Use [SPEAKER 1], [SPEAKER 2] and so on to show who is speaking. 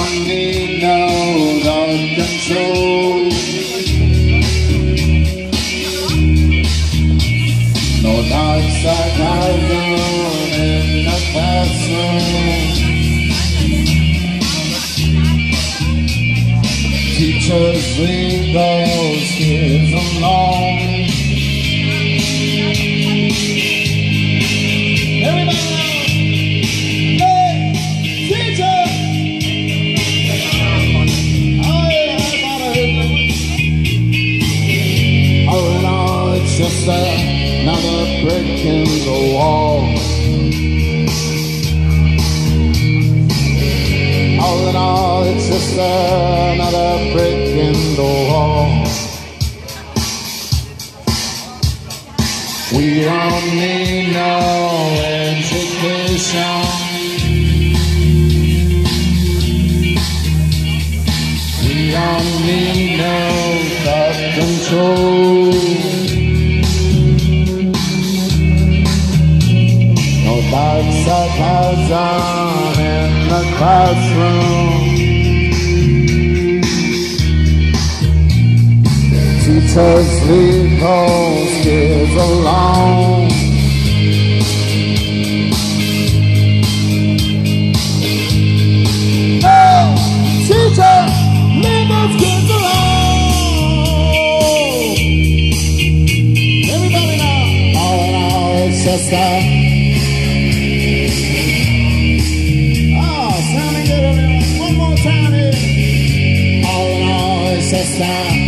[SPEAKER 1] longing out of control No dark sarcasm in the classroom Teachers leave those kids alone brick the wall. All in all, it's just another brick in the wall. We don't need no education. We don't dark sarcasm in the classroom. Teachers leave those kids alone. Oh, teacher, leave those kids alone. Everybody now. All in all, it's just a sky.